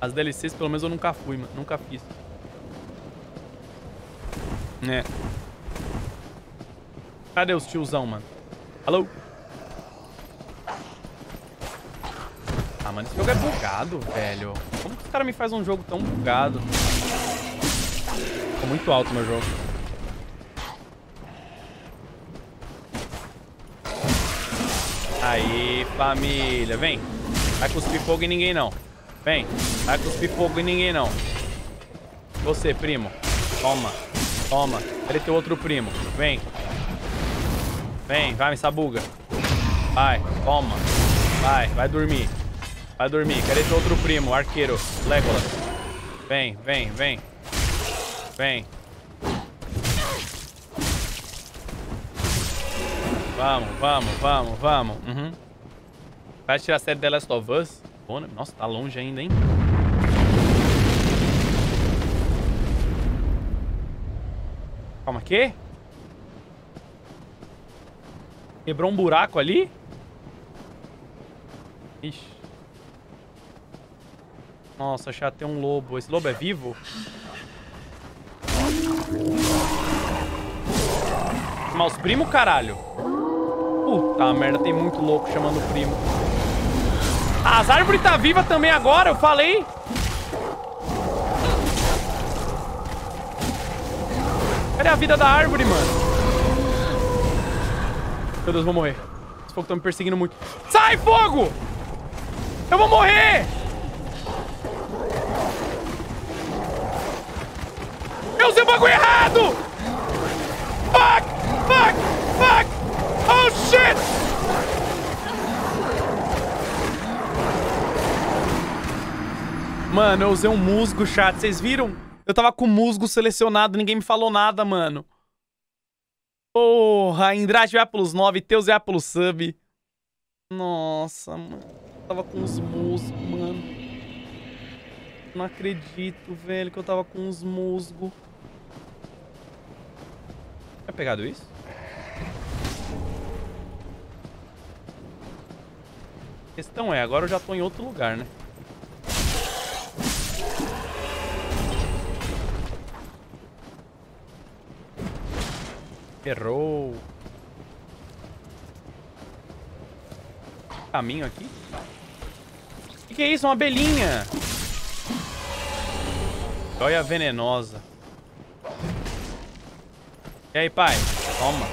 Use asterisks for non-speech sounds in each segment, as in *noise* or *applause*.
As DLCs, pelo menos, eu nunca fui, mano. Nunca fiz. É. Cadê os tiozão, mano? Alô? Ah, mano, esse jogo é bugado, velho. Como que os caras me fazem um jogo tão bugado? Ficou muito alto meu jogo. Aí, família. Vem. Vai cuspir fogo em ninguém, não. Vem. Vai cuspir fogo em ninguém, não. Você, primo. Toma. Toma. Ele tem outro primo. Vem. Vem, vai, me sabuga. Vai, toma. Vai, vai dormir. Vai dormir. Cadê teu outro primo, arqueiro? Legolas. Vem, vem, vem. Vem. Vamos, vamos, vamos, vamos. Uhum. Vai tirar a série The Last of Us? Nossa, tá longe ainda, hein? Calma, aqui. Quebrou um buraco ali? Ixi. Nossa, já tem um lobo. Esse lobo é vivo? Chamar os primos, caralho? Puta merda, tem muito louco chamando primo. As árvores tá viva também agora, eu falei. Cadê a vida da árvore, mano? Meu Deus, vou morrer. Os fogos estão me perseguindo muito. Sai, fogo! Eu vou morrer! Eu usei o bagulho errado! Fuck! Fuck! Fuck! Oh, shit! Mano, eu usei um musgo, chat. Vocês viram? Eu tava com o musgo selecionado, ninguém me falou nada, mano. Porra, Indrate vai pelos 9, Teus vai pelo sub. Nossa, mano. Eu tava com os musgos, mano. Não acredito, velho, que eu tava com os musgos. Tinha pegado isso? A questão é, agora eu já tô em outro lugar, né? Errou. Caminho aqui? O que, que é isso? Uma abelhinha. Joia venenosa. E aí, pai? Toma.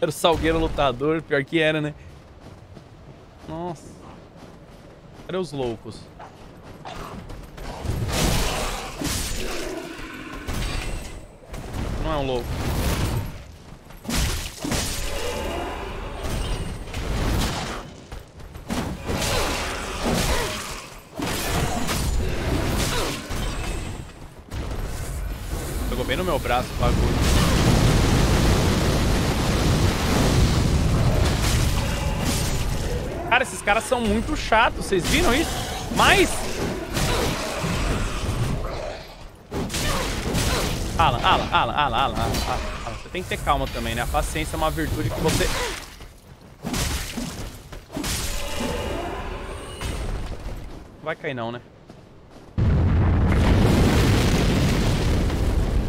Era o salgueiro lutador. Pior que era, né? Nossa. Cadê os loucos? É um louco. Pegou bem no meu braço o bagulho. Cara, esses caras são muito chatos. Vocês viram isso? Mas Alan, Alan, Alan, Alan, Alan, Alan, Você tem que ter calma também, né? A paciência é uma virtude que você... Não vai cair não, né?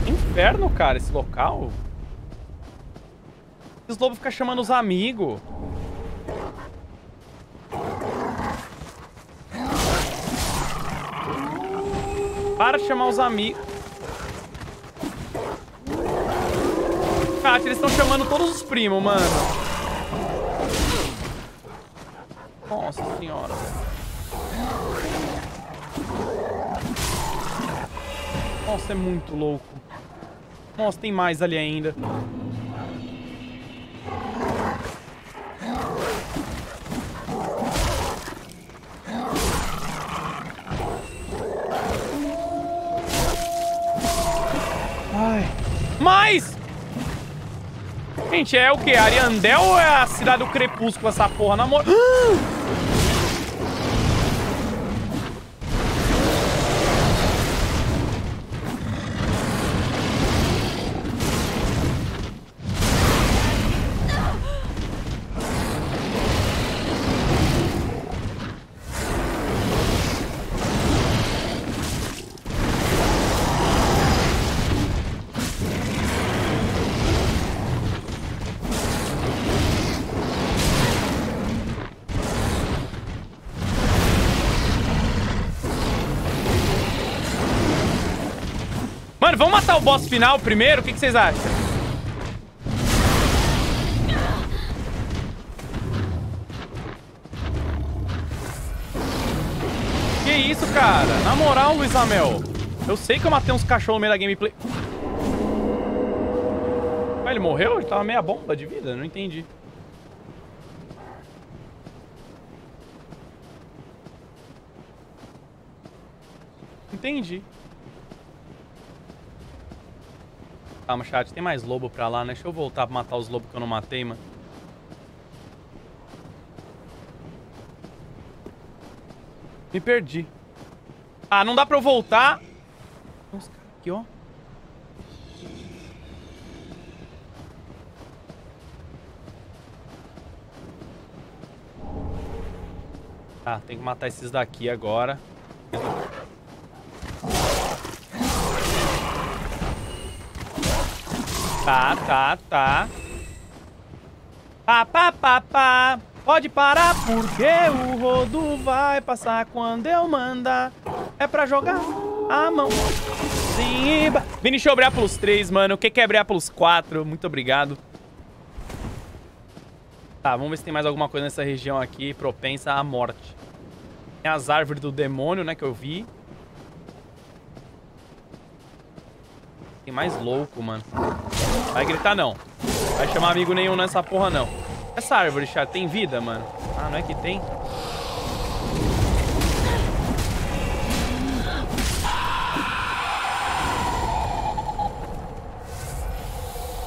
Inferno, cara, esse local. Esses lobos ficam chamando os amigos. Para de chamar os amigos. Eles estão chamando todos os primos, mano. Nossa senhora, Nossa, é muito louco. Nossa, tem mais ali ainda. Gente, é o quê? Ariandel ou é a cidade do crepúsculo essa porra? Namor... Mano, *gasps* boss final primeiro? O que, que vocês acham? Que isso, cara? Na moral, Luiz Amel. Eu sei que eu matei uns cachorros no meio da gameplay. Mas ele morreu? Ele tava meia bomba de vida? Não entendi. Entendi. Calma, chat. Tem mais lobo pra lá, né? Deixa eu voltar pra matar os lobos que eu não matei, mano. Me perdi. Ah, não dá pra eu voltar. Nossa, aqui, ó. Tá, tem que matar esses daqui agora. Tá, tá, tá. Pá, pá, pá, pá. Pode parar porque o rodo vai passar quando eu mandar. É pra jogar a mão. Sim, Vini, deixa eu abrir pelos três, mano. O que abrir pelos quatro? Muito obrigado. Tá, vamos ver se tem mais alguma coisa nessa região aqui propensa à morte. Tem as árvores do demônio, né, que eu vi. Tem mais louco, mano. Vai gritar, não. Vai chamar amigo nenhum nessa porra, não. Essa árvore, chat, tem vida, mano? Ah, não é que tem?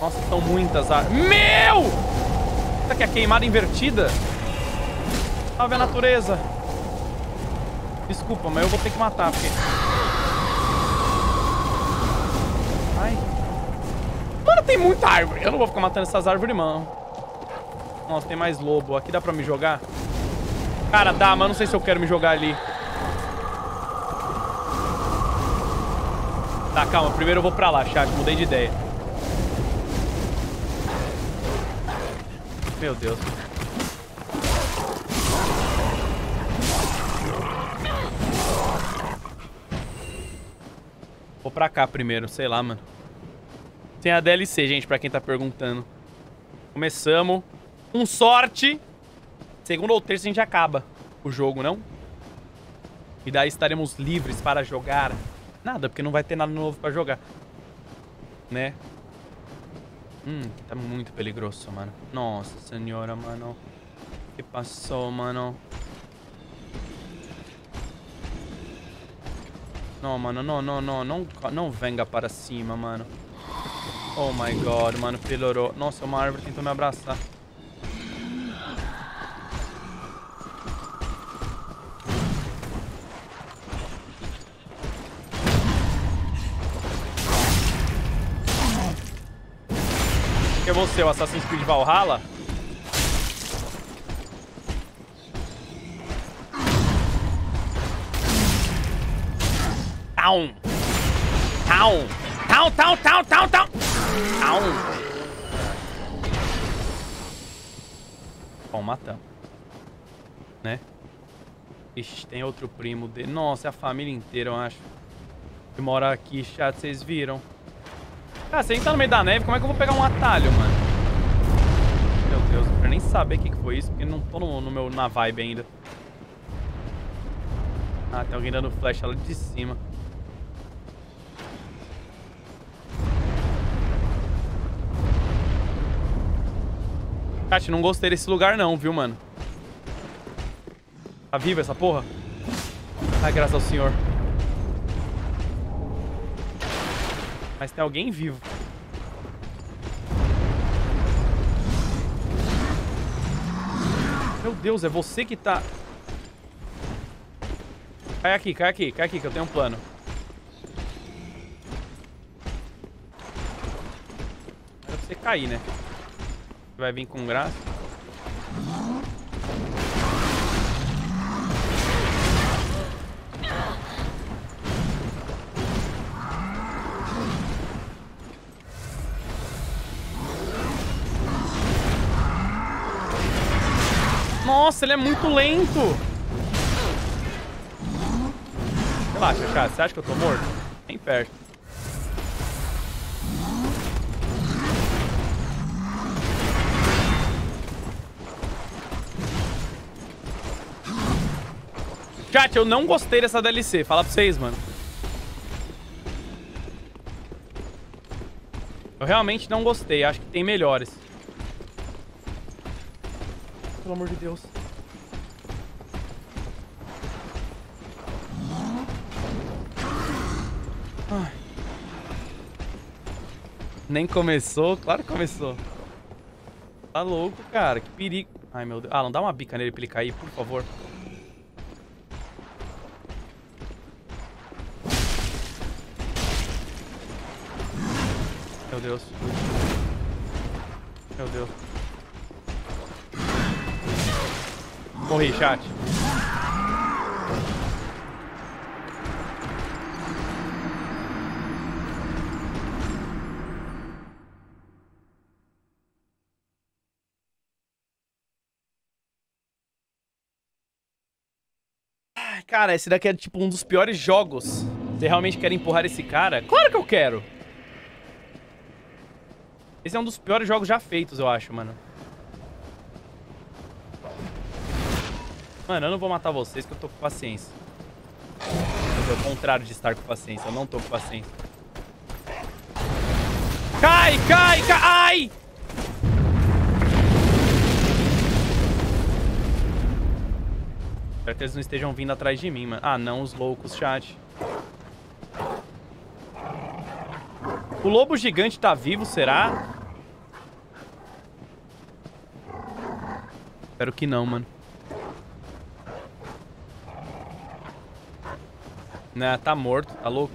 Nossa, são muitas árvores. Meu! Isso aqui é queimada invertida? Salve a natureza. Desculpa, mas eu vou ter que matar, porque... tem muita árvore. Eu não vou ficar matando essas árvores, não. Nossa, tem mais lobo. Aqui dá pra me jogar? Cara, dá, mas não sei se eu quero me jogar ali. Tá, calma. Primeiro eu vou pra lá, chat. Mudei de ideia. Meu Deus. Vou pra cá primeiro, sei lá, mano. Tem a DLC, gente, pra quem tá perguntando. Começamos. Com sorte, segunda ou terça a gente acaba o jogo, não? E daí estaremos livres para jogar. Nada, porque não vai ter nada novo pra jogar. Né? Hum, tá muito peligroso, mano. Nossa senhora, mano. Que passou, mano? Não, mano, não, não, não, não, não venga para cima, mano. Oh my god, mano, piorou. Nossa, uma árvore tentou me abraçar. Que é você, o Assassin's Creed Valhalla? Town! Town! Town, town, town, town, town! Bom, matamos. Né? Ixi, tem outro primo dele. Nossa, é a família inteira, eu acho. Que mora aqui, chat, vocês viram. Cara, se a gente tá no meio da neve, como é que eu vou pegar um atalho, mano? Meu Deus, eu quero nem saber o que, que foi isso, porque não tô no, no, meu, na vibe ainda. Ah, tem alguém dando flecha lá de cima. Chat, não gostei desse lugar não, viu, mano? Tá viva essa porra? Ai, graças ao senhor. Mas tem alguém vivo. Meu Deus, é você que tá... Cai aqui, cai aqui, cai aqui, que eu tenho um plano. Era pra você cair, né? Vai vir com graça. Nossa, ele é muito lento. Relaxa, cara. Você acha que eu tô morto? Nem perto. Chat, eu não gostei dessa DLC. Fala pra vocês, mano. Eu realmente não gostei. Acho que tem melhores. Pelo amor de Deus. Ai. Nem começou? Claro que começou. Tá louco, cara. Que perigo. Ai, meu Deus. Ah, não dá uma bica nele pra ele cair, por favor. Meu Deus. Meu Deus. Morri, chat. Cara, esse daqui é tipo um dos piores jogos. Você realmente quer empurrar esse cara? Claro que eu quero! Esse é um dos piores jogos já feitos, eu acho, mano. Mano, eu não vou matar vocês que eu tô com paciência. É o contrário de estar com paciência. Eu não tô com paciência. Cai, cai, cai! Ai! Espero que eles não estejam vindo atrás de mim, mano. Ah, não, os loucos, chat. O lobo gigante tá vivo, será? Espero que não, mano. Né, tá morto, tá louco.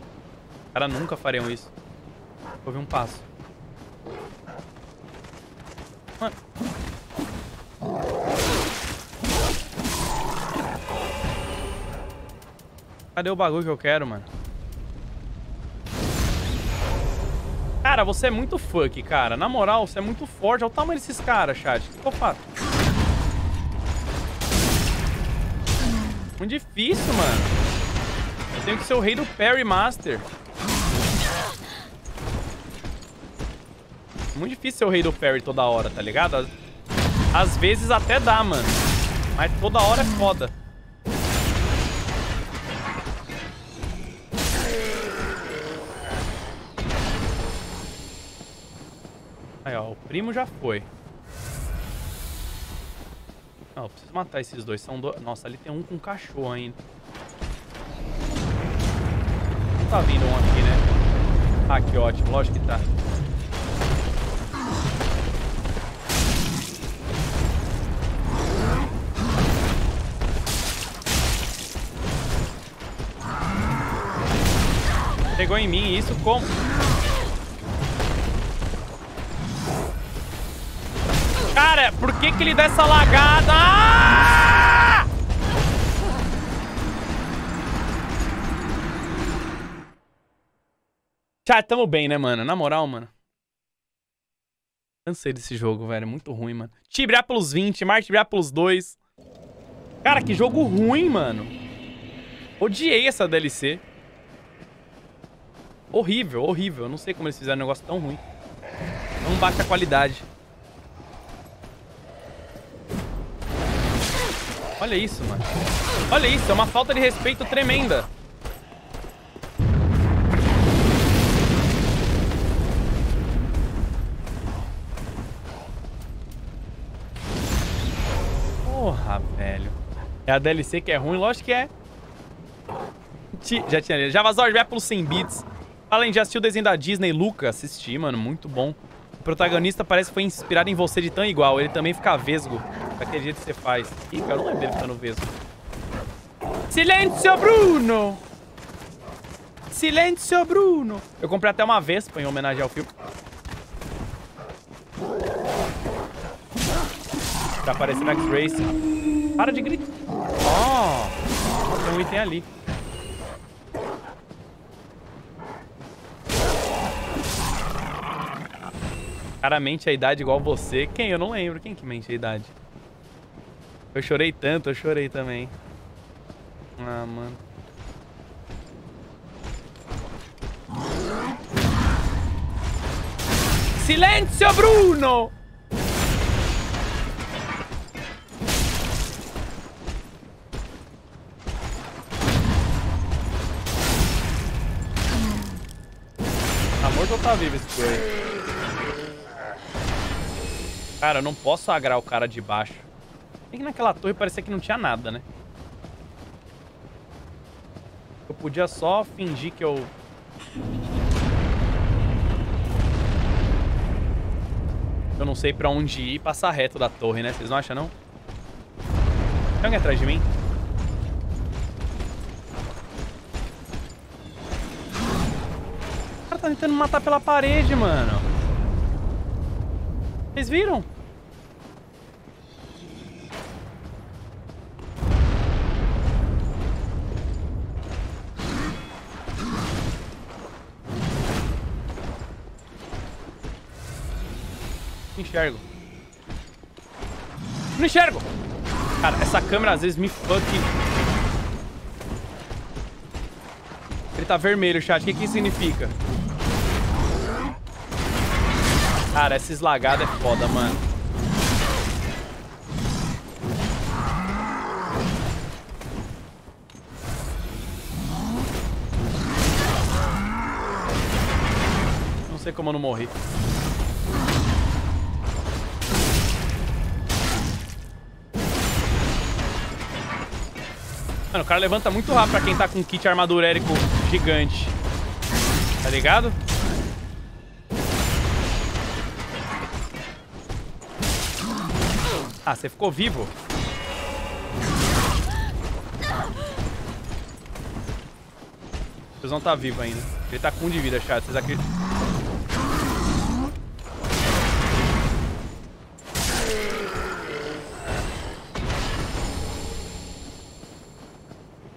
Os caras nunca fariam isso. Houve um passo. Mano. Cadê o bagulho que eu quero, mano? Cara, você é muito fuck, cara. Na moral, você é muito forte. Olha o tamanho desses caras, chat. O que eu faço? Muito difícil, mano. Eu tenho que ser o rei do Parry Master. Muito difícil ser o rei do Parry toda hora, tá ligado? Às vezes até dá, mano. Mas toda hora é foda. Aí, ó, o primo já foi. Não, eu preciso matar esses dois. São dois. Nossa, ali tem um com cachorro ainda. Não tá vindo um aqui, né? Ah, que ótimo. Lógico que tá. Pegou em mim isso como... Cara, por que que ele dá essa lagada? Ah! Já tamo bem, né, mano? Na moral, mano. Cansei desse jogo, velho. Muito ruim, mano. Tibrar pelos 20, Marte tibrar pelos 2. Cara, que jogo ruim, mano. Odiei essa DLC. Horrível, horrível. Eu não sei como eles fizeram um negócio tão ruim. Não baixa a qualidade. Olha isso, mano. Olha isso, é uma falta de respeito tremenda. Porra, velho. É a DLC que é ruim? Lógico que é. Já tinha Já vazou, já pelos 100 bits. Além de assistir o desenho da Disney, Luca, assisti, mano, muito bom. O protagonista parece que foi inspirado em você de tão igual. Ele também fica vesgo. Daquele jeito que você faz. Ih, cara, eu não lembro dele ficando vesgo. Silêncio, Bruno! Silêncio, Bruno! Eu comprei até uma Vespa em homenagem ao filme. Pra aparecer no X-Racing. Para de gritar. Oh! Tem um item ali. cara mente a idade igual você. Quem? Eu não lembro. Quem que mente a idade? Eu chorei tanto, eu chorei também. Ah, mano. Silêncio, Bruno! Tá morto ou tá vivo esse coelho? Cara, eu não posso agrar o cara de baixo. Tem que naquela torre parecia que não tinha nada, né? Eu podia só fingir que eu... Eu não sei pra onde ir e passar reto da torre, né? Vocês não acham, não? Tem alguém atrás de mim? O cara tá tentando matar pela parede, mano. Vocês viram? Enxergo. Não enxergo! Cara, essa câmera às vezes me fuck. Ele tá vermelho, chat. O que que significa? Cara, essa eslagada é foda, mano. Não sei como eu não morri. Mano, o cara levanta muito rápido pra quem tá com kit armadurérico gigante. Tá ligado? Ah, você ficou vivo? Vocês não tá vivo ainda. Ele tá com um de vida, chat. Vocês acreditam?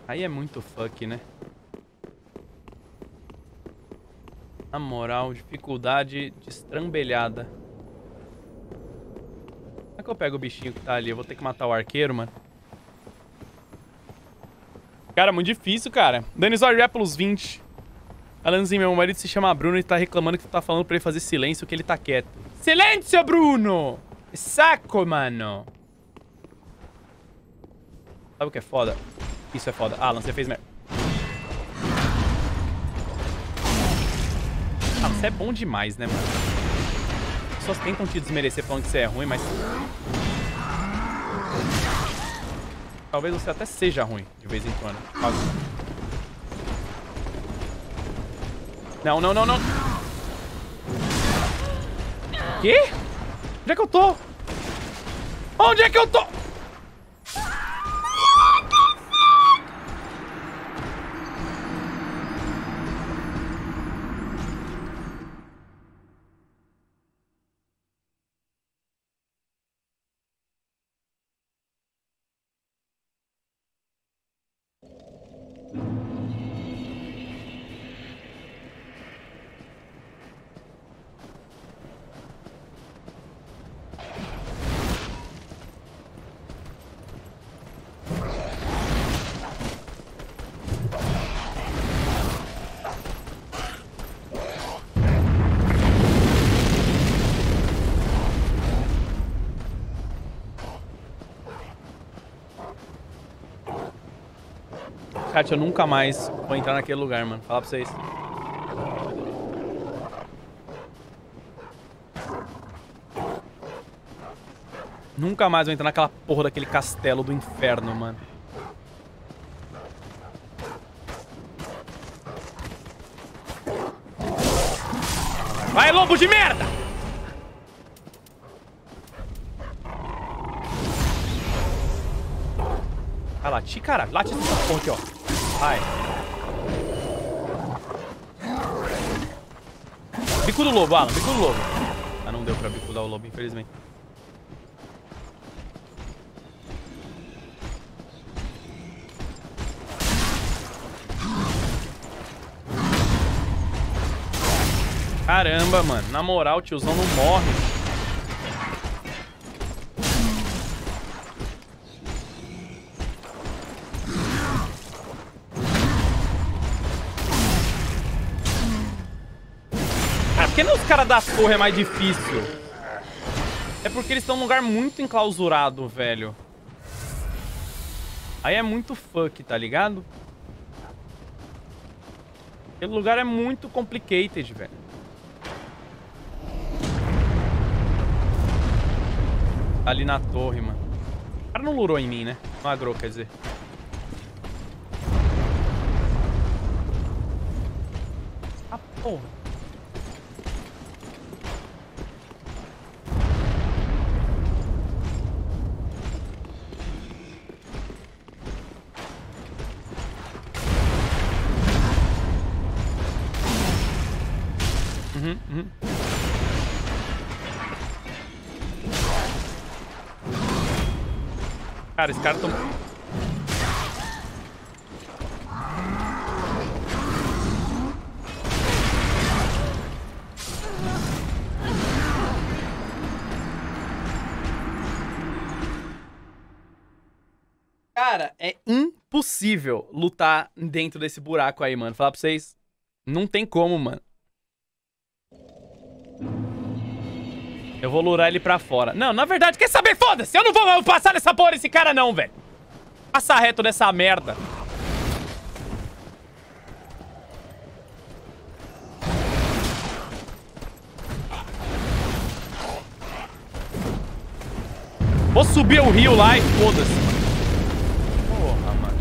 Aí é muito fuck, né? Na moral, dificuldade destrambelhada. Como é que eu pego o bichinho que tá ali? Eu vou ter que matar o arqueiro, mano. Cara, muito difícil, cara. Danis Orrepolos 20. Falando assim, meu marido se chama Bruno e tá reclamando que tu tá falando pra ele fazer silêncio que ele tá quieto. Silêncio, Bruno! Saco, mano! Sabe o que é foda? Isso é foda. Alan, você fez merda. Ah, você é bom demais, né, mano? As pessoas tentam te desmerecer falando que você é ruim, mas... Talvez você até seja ruim, de vez em quando. Não, não, não, não. Quê? Onde é que eu tô? Onde é que eu tô? Kátia, eu nunca mais vou entrar naquele lugar, mano. Falar pra vocês. Nunca mais vou entrar naquela porra daquele castelo do inferno, mano. Vai, lobo de merda! Vai latir, cara. Late essa porra aqui, ó. Vai. Bico do lobo, Alan. Bico do lobo. Ah, não deu pra bicudar o lobo, infelizmente. Caramba, mano. Na moral, tiozão não morre. que os caras da torre é mais difícil? É porque eles estão num lugar muito enclausurado, velho. Aí é muito fuck, tá ligado? Aquele lugar é muito complicated, velho. Tá ali na torre, mano. O cara não lurou em mim, né? Não agrou, quer dizer. Ah, porra. Cara, esse cara tão... Cara, é impossível lutar dentro desse buraco aí, mano. Falar pra vocês, não tem como, mano. Eu vou lurar ele pra fora. Não, na verdade, quer saber? Foda-se! Eu não vou passar nessa porra desse cara não, velho. Passar reto nessa merda. Vou subir o rio lá e foda-se. Porra, mano.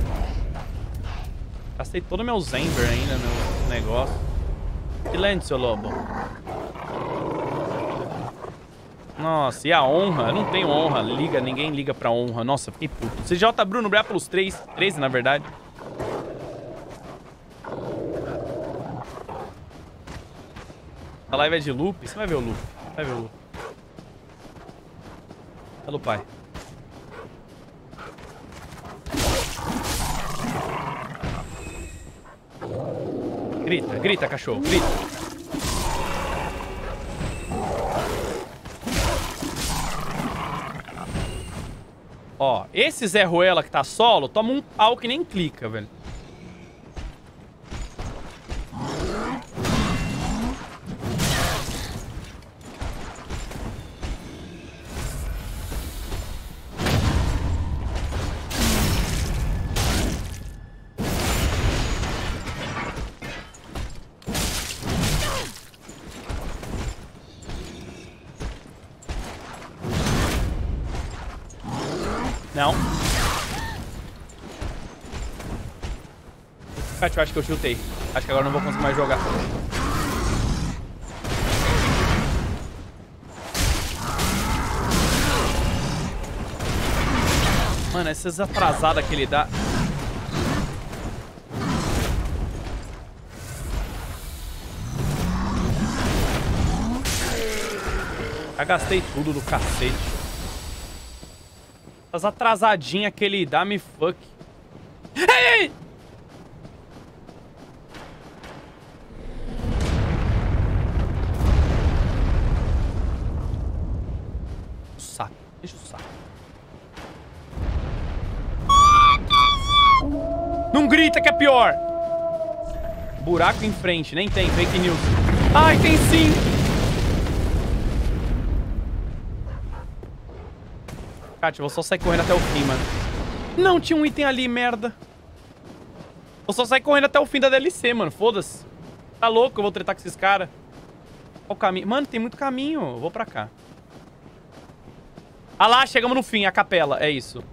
Gastei todo meu Zember ainda no negócio. Silêncio, lobo. Nossa, e a honra? Eu não tenho honra. Liga, ninguém liga pra honra. Nossa, fiquei puto. CJ Bruno, obrigado pelos três. Três, na verdade. A live é de loop? Você vai ver o loop. Vai ver o loop. Hello, pai. Grita, grita, cachorro, grita. Ó, esse Zé Ruela que tá solo, toma um pau que nem clica, velho. Eu acho que eu chutei. Acho que agora não vou conseguir mais jogar. Mano, essas atrasadas que ele dá... Já gastei tudo do cacete. As atrasadinhas que ele dá, me fuck. Ei, Não grita que é pior. Buraco em frente. Nem tem. Fake news. Ai, tem sim. Kátia, vou só sair correndo até o fim, mano. Não, tinha um item ali, merda. Vou só sair correndo até o fim da DLC, mano. Foda-se. Tá louco, eu vou tretar com esses caras. Qual o caminho? Mano, tem muito caminho. Eu vou pra cá. Ah lá, chegamos no fim, a capela. É isso.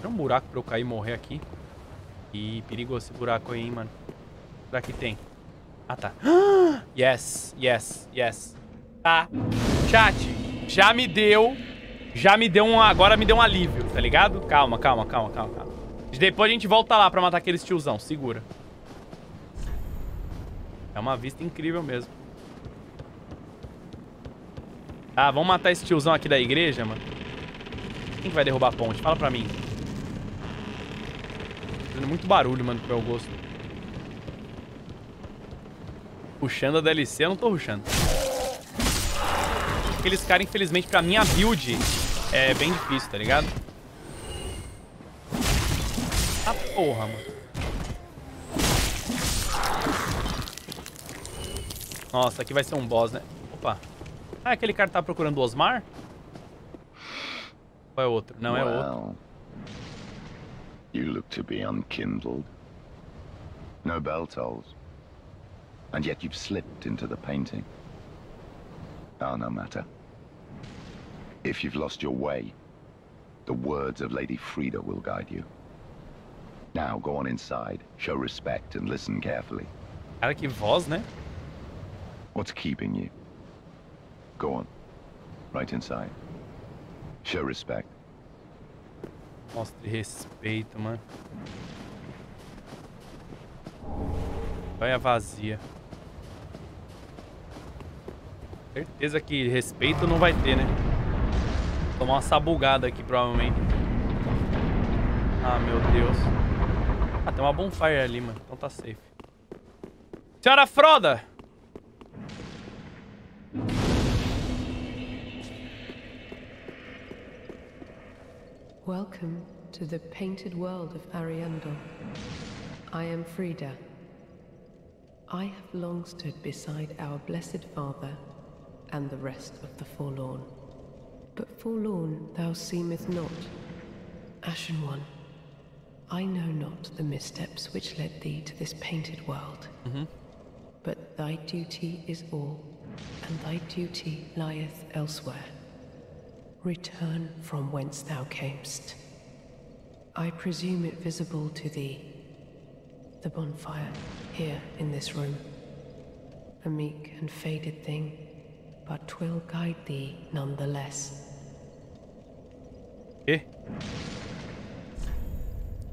Tem um buraco pra eu cair e morrer aqui. Ih, perigoso esse buraco aí, hein, mano. Será que tem? Ah, tá. *gasps* Yes, yes, yes. Tá. Chat, já me deu já me deu um... Agora me deu um alívio, tá ligado? Calma, calma, calma, calma, calma. Depois a gente volta lá pra matar aqueles tiozão. Segura. É uma vista incrível mesmo. Ah, vamos matar esse tiozão aqui da igreja, mano. Quem vai derrubar a ponte? Fala pra mim. Fazendo muito barulho, mano, pro meu gosto. Puxando a DLC, eu não tô ruxando. Aqueles caras, infelizmente, pra minha build, é bem difícil, tá ligado? Ah, porra, mano. Nossa, aqui vai ser um boss, né? Opa. Ah, aquele cara tá procurando o Osmar? Ou é outro? Não, é outro. You look to be unkindled. No bell tolls. And yet you've slipped into the painting. Oh, no matter. If you've lost your way, the words of Lady Frida will guide you. Now go on inside, show respect and listen carefully. Cara, que voz, né? What's keeping you? Go on. Right inside. Show respect. Mostre respeito, mano. Vai a vazia. Certeza que respeito não vai ter, né? Tomar uma sabugada aqui, provavelmente. Ah, meu Deus. Ah, tem uma bonfire ali, mano. Então tá safe. Senhora Froda! Welcome to the painted world of Ariandel. I am Frida. I have long stood beside our blessed father and the rest of the forlorn. But forlorn thou seemest not. Ashen one, I know not the missteps which led thee to this painted world. Mm-hmm. But thy duty is all, and thy duty lieth elsewhere. Return from whence thou camest. I presume it visible to thee. The bonfire, here in this room. A meek and faded thing, but 'twill guide thee nonetheless. E?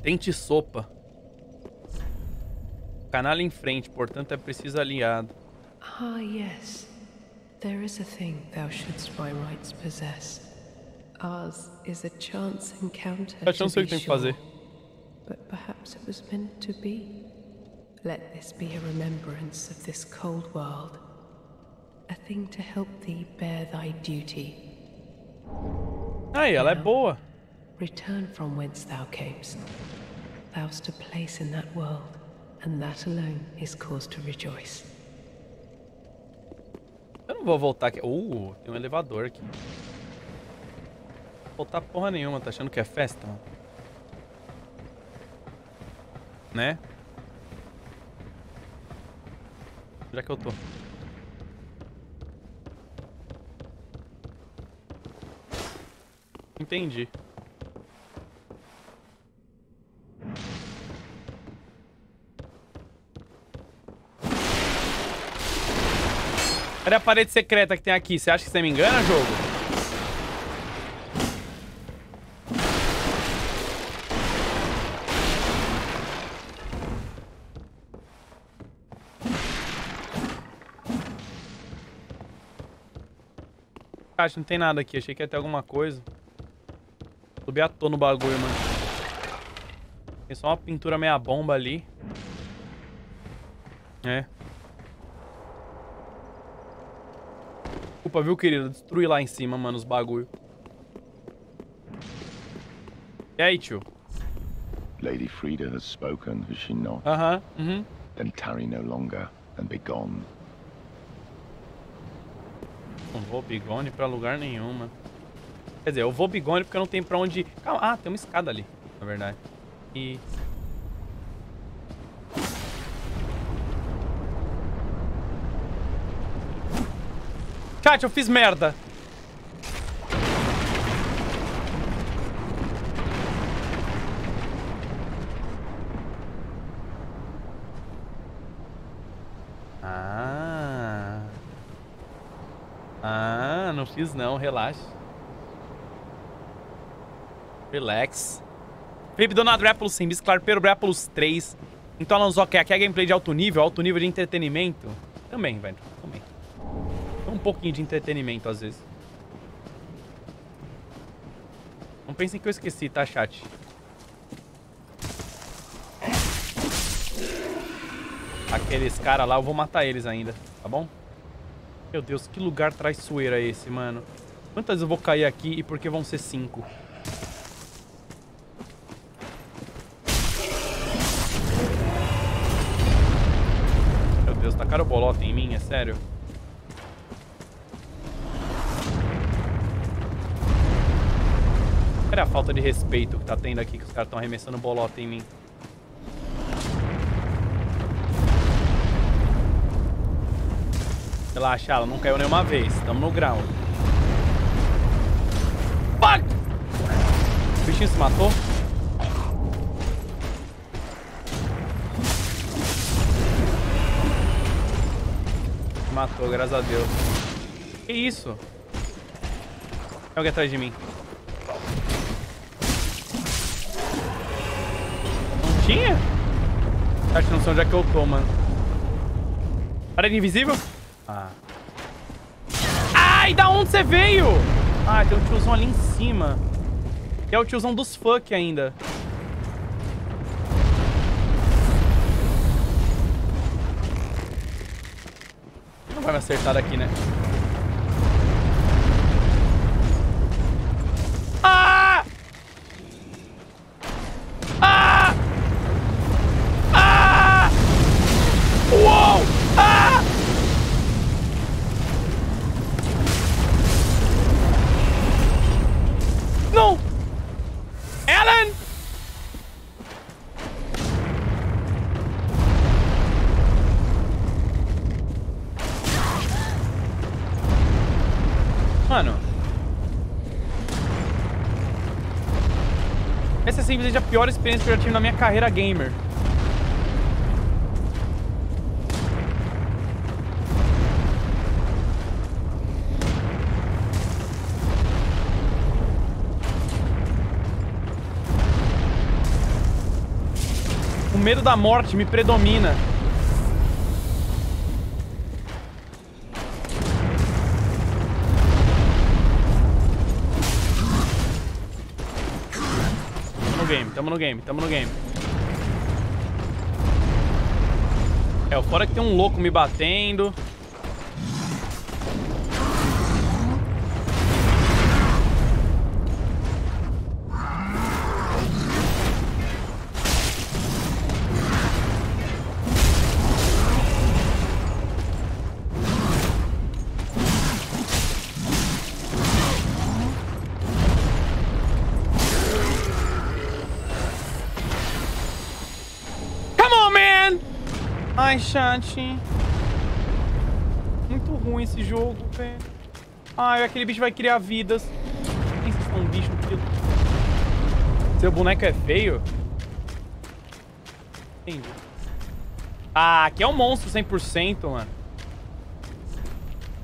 Tente sopa. Canal em frente, portanto é preciso aliado. Ah, yes. There is a thing thou shouldst by rights possess. Ours is a chance encounter. To be que tem que fazer. But perhaps it was meant to be. Let this be a remembrance of this cold world. A thing to help thee bear thy duty. Aí, ela é boa. Return from whence thou camest. Thou'st a place in that world, and that alone is cause to rejoice. Eu não vou voltar aqui. Uh, tem um elevador aqui. Voltar porra nenhuma, tá achando que é festa? Né? Onde é que eu tô? Entendi. Cadê a parede secreta que tem aqui? Você acha que você me engana, jogo? Não tem nada aqui. Achei que ia ter alguma coisa. Subi à toa no bagulho, mano. Tem só uma pintura meia bomba ali. É. Desculpa, viu, querido? Destruí lá em cima, mano, os bagulho. E aí, tio? Lady Frida has spoken, has she not? Aham, uhum. Then tarry no longer and be gone. Vou bigone pra lugar nenhum, mano. Quer dizer, eu vou bigone porque eu não tenho pra onde... Calma, ah, tem uma escada ali, na verdade. E... Chat, eu fiz merda. Ah. Ah, não fiz não, relaxa. Relax. Felipe Donato, Brápolis 100, Bisclarpeiro, Brápolis 3. Então, Alonso, ok, aqui é gameplay de alto nível, alto nível de entretenimento. Também, velho, também. Um pouquinho de entretenimento, às vezes. Não pensem que eu esqueci, tá, chat? Aqueles caras lá, eu vou matar eles ainda, tá bom? Meu Deus, que lugar traiçoeiro é esse, mano? Quantas eu vou cair aqui e por que vão ser cinco? Meu Deus, tacaram bolota em mim, é sério? Olha a falta de respeito que tá tendo aqui, que os caras estão arremessando bolota em mim. Relaxa, ela não caiu nenhuma vez. Tamo no ground. bichinho se matou? Matou, graças a Deus. Que isso? Tem alguém atrás de mim. Não tinha? Acho que não sei onde é que eu tô, mano. Parede invisível? Ah. Ai, da onde você veio? Ah, tem um tiozão ali em cima. Que é o tiozão dos fuck ainda. Não vai me acertar daqui, né? Pior experiência que eu já tive na minha carreira gamer. O medo da morte me predomina. Tamo no game, tamo no game. É, o fora que tem um louco me batendo. Ai, chat. Muito ruim esse jogo, velho. Ai, aquele bicho vai criar vidas. Quem se um bicho? Seu boneco é feio? Entendi. Ah, aqui é um monstro 100%, mano.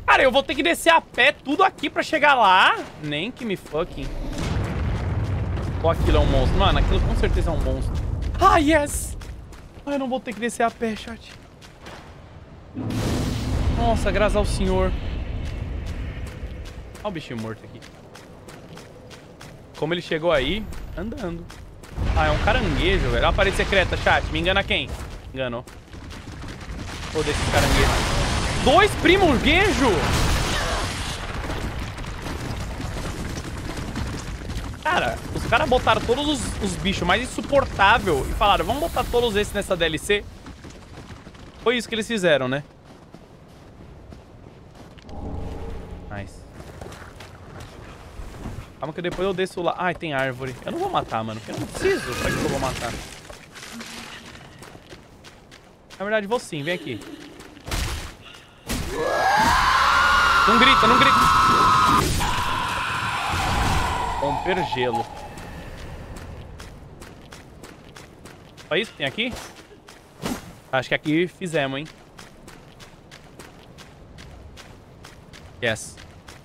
Cara, eu vou ter que descer a pé tudo aqui pra chegar lá? Nem que me fucking. Ou aquilo é um monstro? Mano, aquilo com certeza é um monstro. Ah, yes! Ai, não vou ter que descer a pé, chat. Nossa, graças ao senhor. Olha o bichinho morto aqui. Como ele chegou aí? Andando. Ah, é um caranguejo, velho. Olha a parede secreta, chat. Me engana quem? Enganou. Foda esse caranguejo. Dois primos guejo! Cara, os caras botaram todos os, os bichos mais insuportáveis e falaram, vamos botar todos esses nessa DLC. Foi isso que eles fizeram, né? Nice. Calma que depois eu desço lá. Ai, tem árvore. Eu não vou matar, mano, porque eu não preciso. Pra que eu vou matar? Na verdade, vou sim. Vem aqui. Não grita, não grita. Romper gelo. Só isso que tem aqui? Acho que aqui fizemos, hein? Yes.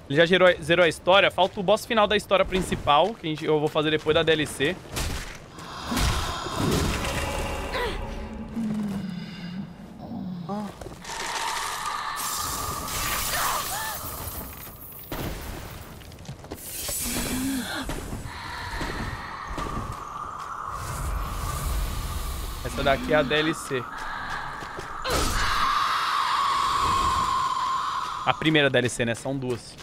Ele já gerou, zerou a história. Falta o boss final da história principal, que eu vou fazer depois da DLC. Daqui é a DLC. A primeira DLC, né? São duas.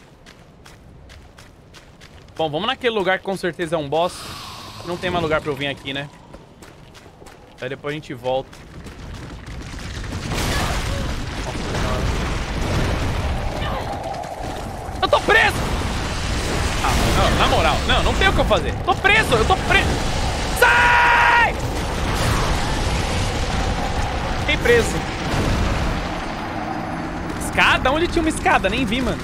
Bom, vamos naquele lugar que com certeza é um boss. Não tem mais lugar pra eu vir aqui, né? Aí depois a gente volta. Eu tô preso! Ah, não, na moral. Não, não tem o que eu fazer. Tô preso, eu tô preso. Preso. Escada? Onde tinha uma escada? Nem vi, mano.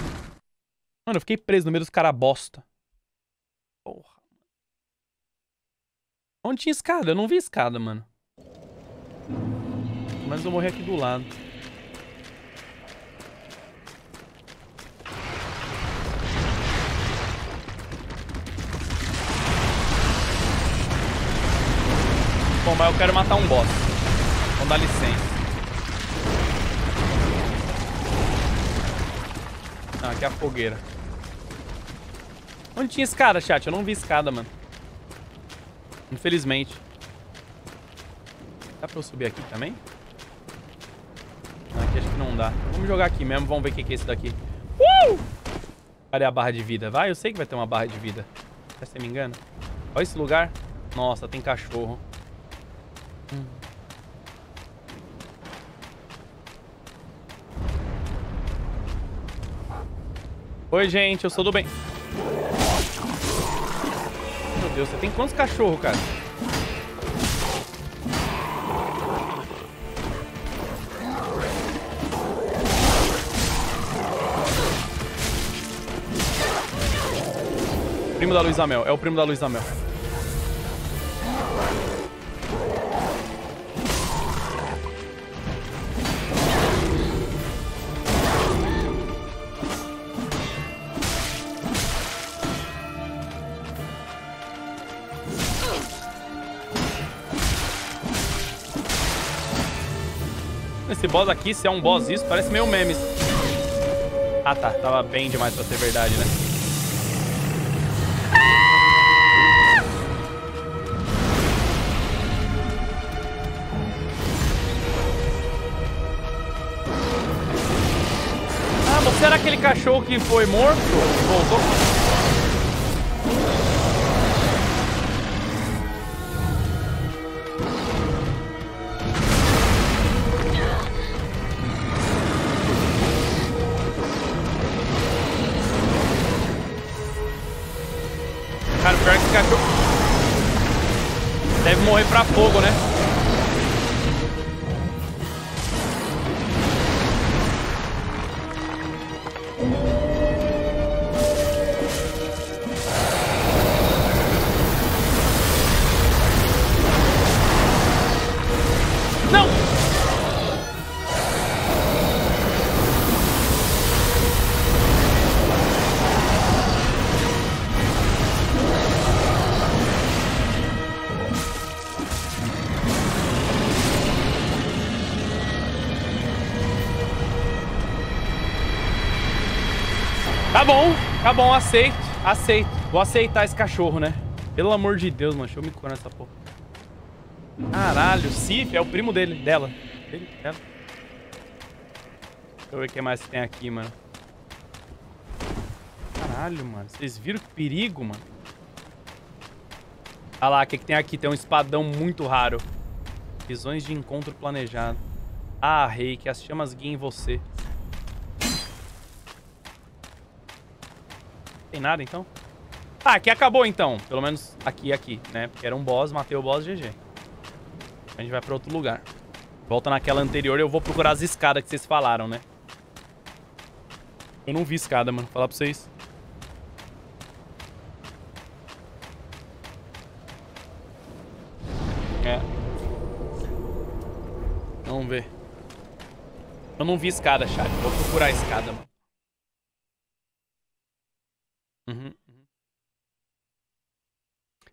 Mano, eu fiquei preso no meio dos caras bosta. Porra. Onde tinha escada? Eu não vi escada, mano. Mas eu morri aqui do lado. Bom, mas eu quero matar um boss. Então dá licença. Ah, aqui é a fogueira. Onde tinha escada, chat? Eu não vi escada, mano. Infelizmente. Dá pra eu subir aqui também? Não, aqui acho que não dá. Vamos jogar aqui mesmo, vamos ver o que é esse daqui. Uh! Cadê a barra de vida? Vai, eu sei que vai ter uma barra de vida. Se você me engana. Olha esse lugar. Nossa, tem cachorro. Hum. Oi, gente, eu sou do bem. Meu Deus, você tem quantos cachorros, cara? Primo da Luísa Mel, é o primo da Luísa Mel. Esse boss aqui, se é um boss isso, parece meio memes. Ah tá, tava bem demais pra ser verdade, né? Ah, você era aquele cachorro que foi morto? Voltou? Tá bom, aceito, aceito. Vou aceitar esse cachorro, né? Pelo amor de Deus, mano, deixa eu me curar nessa porra. Caralho, Sif é o primo dele, dela. Dele, dela. Deixa eu ver o que mais tem aqui, mano. Caralho, mano. Vocês viram que perigo, mano? Olha lá, o que, que tem aqui? Tem um espadão muito raro. Visões de encontro planejado. Ah, rei, que as chamas guiem você. Tem nada, então? Ah, aqui acabou, então. Pelo menos aqui e aqui, né? Porque era um boss, matei o boss, GG. A gente vai pra outro lugar. Volta naquela anterior eu vou procurar as escadas que vocês falaram, né? Eu não vi escada, mano. Falar pra vocês. É. Vamos ver. Eu não vi escada, chat. Vou procurar a escada, mano. Uhum. uhum.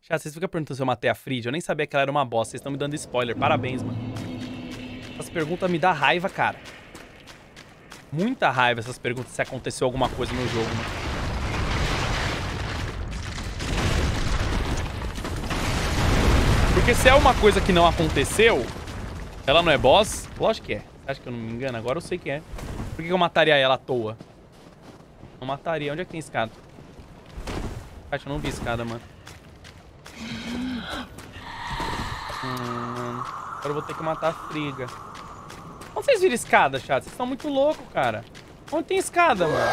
Chat, vocês ficam perguntando se eu matei a Frid. Eu nem sabia que ela era uma boss. Vocês estão me dando spoiler. Parabéns, mano. Essas perguntas me dão raiva, cara. Muita raiva essas perguntas se aconteceu alguma coisa no jogo, mano. Porque se é uma coisa que não aconteceu, ela não é boss? Lógico que é. Acha que eu não me engano? Agora eu sei que é. Por que eu mataria ela à toa? Não mataria. Onde é que tem escada? Caixa, eu não vi escada, mano. Hum, mano. Agora eu vou ter que matar a friga. Onde vocês viram escada, chat? Vocês estão muito loucos, cara. Onde tem escada, mano?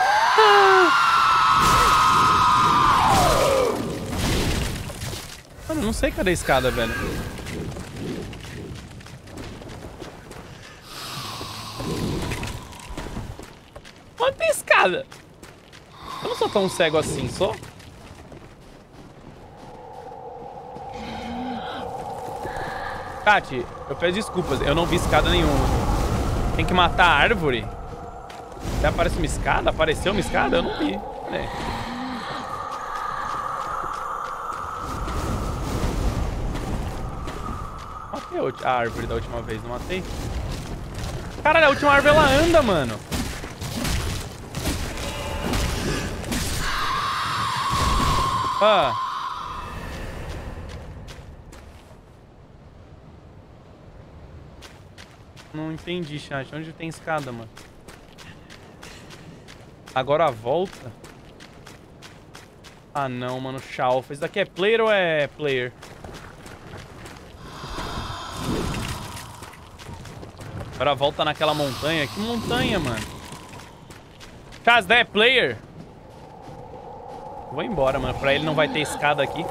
Mano, eu não sei cadê a escada, velho. Onde tem escada? Eu não sou tão cego assim, só. Tati, eu peço desculpas. Eu não vi escada nenhuma. Tem que matar a árvore? Já aparece uma escada? Apareceu uma escada? Eu não vi. É. Matei a árvore da última vez, não matei? Caralho, a última árvore ela anda, mano. Ah. Não entendi, chat. Onde tem escada, mano? Agora a volta? Ah, não, mano. Chalfa. Isso daqui é player ou é player? Agora volta naquela montanha. Que montanha, mano? Chaz, é player? Vou embora, mano. Pra ele não vai ter escada aqui.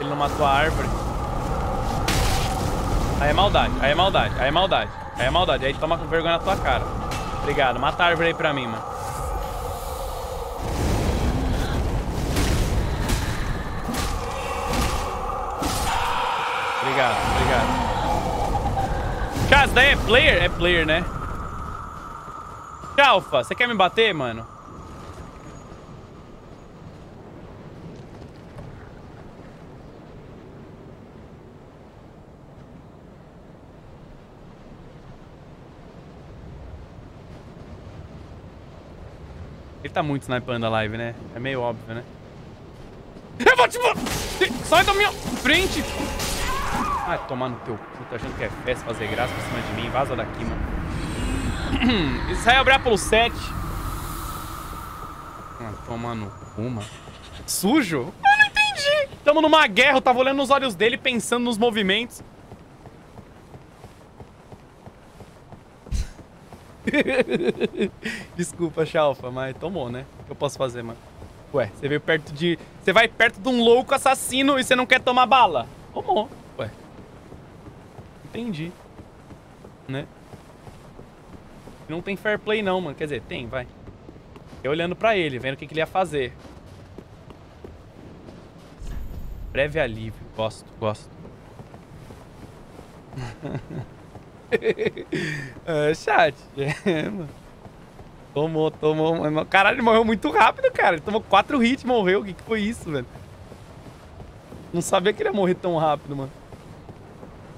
Ele não matou a árvore. Aí é maldade, aí é maldade, aí é maldade. Aí é maldade, aí toma vergonha na tua cara. Obrigado. Mata a árvore aí pra mim, mano. Obrigado, obrigado. Chaz, daí é player? É player, né? Chalfa, você quer me bater, mano? Ele tá muito snipando a live, né? É meio óbvio, né? Eu vou te... Sai da minha frente! Ah, tomar no teu cu, tá achando que é festa fazer graça pra cima de mim. Vaza daqui, mano. *clears throat* Israel pelo 7. Ah, tomar no cu, mano. Sujo? Eu não entendi. Tamo numa guerra, eu tava olhando nos olhos dele, pensando nos movimentos. *laughs* Desculpa, Chalfa, mas tomou, né? O que eu posso fazer, mano? Ué, você veio perto de... Você vai perto de um louco assassino e você não quer tomar bala. Tomou. Ué. Entendi. Né? Não tem fair play não, mano. Quer dizer, tem, vai. Eu olhando pra ele, vendo o que, que ele ia fazer. Breve alívio. Gosto, gosto. *laughs* é, chat. *laughs* É, mano. Tomou, tomou. Mano. Caralho, ele morreu muito rápido, cara. Ele tomou quatro hits e morreu. O que, que foi isso, velho? Não sabia que ele ia morrer tão rápido, mano.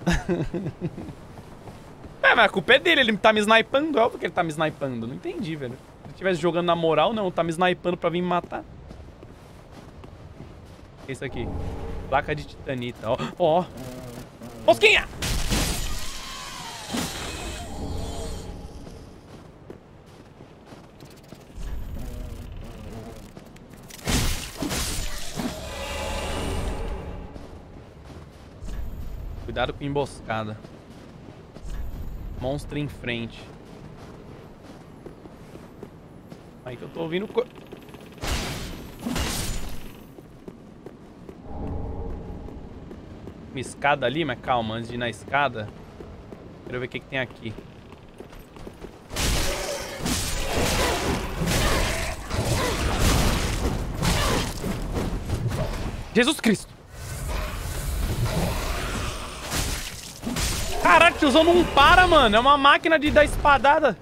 *laughs* é, mas a culpa é dele. Ele tá me snipando. É que ele tá me snipando. Não entendi, velho. Se ele estivesse jogando na moral, não. Tá me snipando pra vir me matar. É isso aqui. Placa de titanita. Ó. Ó. Mosquinha! Cuidado com emboscada. Monstro em frente. Aí que eu tô ouvindo... Co... Uma escada ali, mas calma, antes de ir na escada... Quero ver o que, que tem aqui. Jesus Cristo! Tiozão não para, mano. É uma máquina de dar espadada.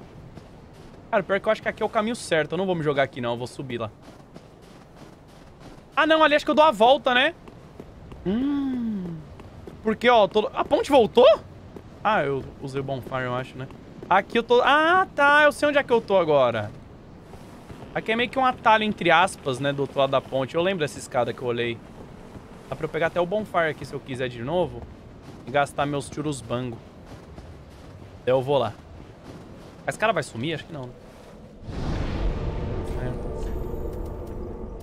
Cara, pior que eu acho que aqui é o caminho certo. Eu não vou me jogar aqui, não. Eu vou subir lá. Ah, não. Ali acho que eu dou a volta, né? Hum. Porque, ó, tô... a ponte voltou? Ah, eu usei o bonfire, eu acho, né? Aqui eu tô... Ah, tá. Eu sei onde é que eu tô agora. Aqui é meio que um atalho, entre aspas, né? Do outro lado da ponte. Eu lembro dessa escada que eu olhei. Dá pra eu pegar até o bonfire aqui se eu quiser de novo e gastar meus churros bango. Eu vou lá. Esse cara vai sumir? Acho que não. É.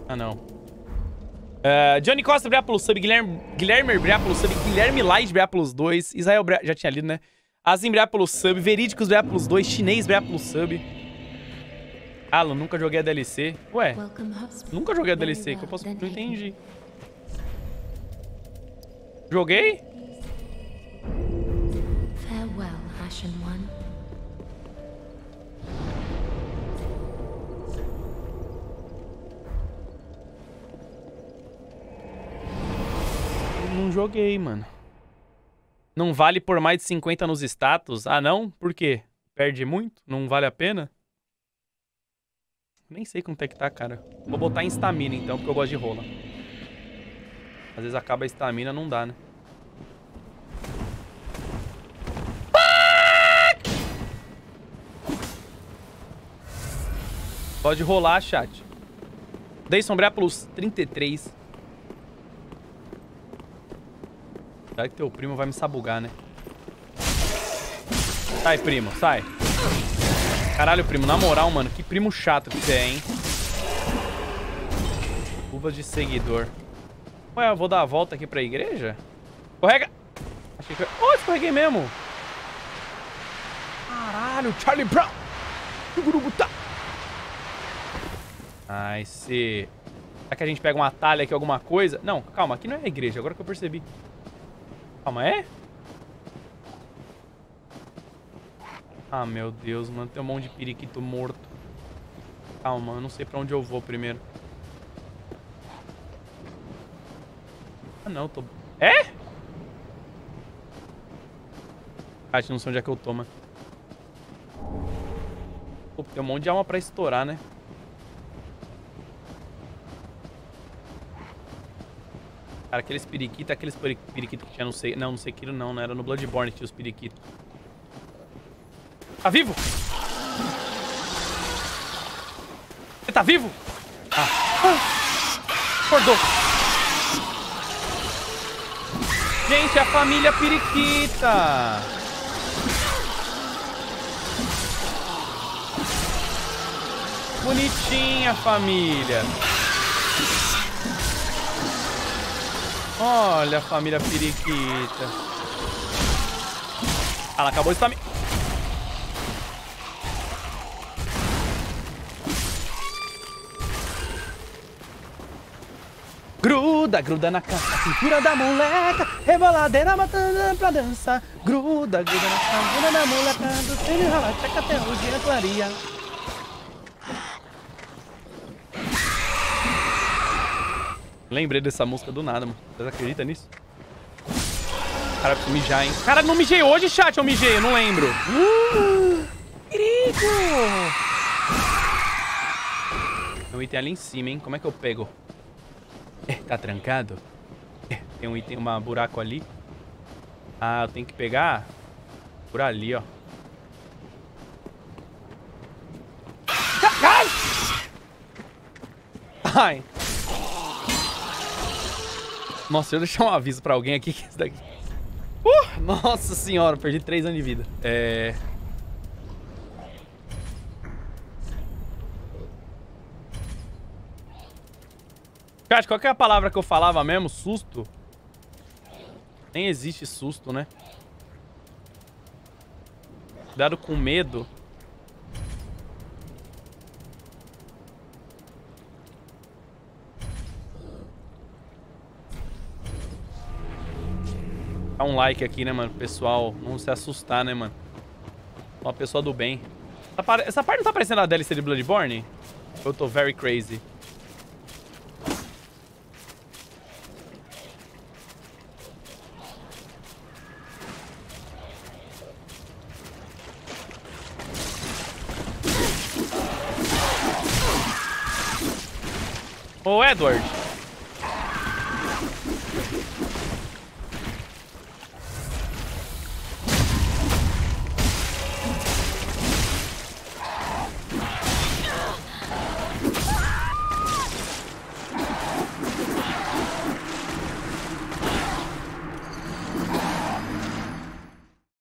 Ah, não. Uh, Johnny Costa, obrigado pelo sub. Guilherme, Guilherme, obrigado pelo sub. Guilherme Light, obrigado pelos dois. Israel, já tinha lido, né? Azim, obrigado pelo sub. Verídicos, obrigado pelos dois. Chinês, obrigado pelo sub. Alan, nunca joguei a DLC. Ué, nunca joguei a DLC, que eu posso... Não entendi. Joguei? Joguei, mano. Não vale por mais de 50 nos status? Ah, não? Por quê? Perde muito? Não vale a pena? Nem sei quanto é que tá, cara. Vou botar em estamina, então, porque eu gosto de rola. Às vezes acaba a estamina, não dá, né? Pode rolar, chat. Dei sombrear pelos 33. Será que teu primo vai me sabugar, né? Sai, primo, sai. Caralho, primo, na moral, mano, que primo chato que você é, hein? Uvas de seguidor. Ué, eu vou dar a volta aqui pra igreja? Escorrega! Achei que... Oh, escorreguei mesmo! Caralho, Charlie Brown! Se... Será que a gente pega um atalho aqui, alguma coisa? Não, calma, aqui não é a igreja, agora que eu percebi. Calma, é? Ah, meu Deus, mano. Tem um monte de periquito morto. Calma, eu não sei pra onde eu vou primeiro. Ah, não, tô... É? Ah, não sei onde é que eu tô, mano. Pô, tem um monte de alma pra estourar, né? Cara, aqueles periquitos, aqueles periquitos que tinha, não sei... Não, não sei que não, não era no Bloodborne que tinha os periquitos. Tá vivo? Você tá vivo? Ah. ah. Acordou. Gente, a família periquita. Bonitinha família. Olha a família periquita. Ela acabou de estar me... Gruda, gruda na cintura da moleca, revoladeira matando pra dançar. Gruda, gruda na cintura da moleca, do filho rala, checa até o dia claria. Lembrei dessa música do nada, mano. Vocês acreditam nisso? Cara, preciso mijar, hein? Cara, não mijei hoje, chat, eu mijei, eu não lembro. Uh, perigo! Tem um item ali em cima, hein? Como é que eu pego? É, tá trancado? É, tem um item, um buraco ali. Ah, eu tenho que pegar por ali, ó. Ai! Ai! Nossa, eu deixar um aviso pra alguém aqui que isso daqui... Uh, nossa senhora, perdi 3 anos de vida. É... Cara, qual que é a palavra que eu falava mesmo? Susto? Nem existe susto, né? Cuidado com medo. Um like aqui, né, mano? Pessoal, não se assustar, né, mano? Uma pessoa do bem. Essa parte não tá parecendo a DLC de Bloodborne? Eu tô very crazy. Ô, Edward.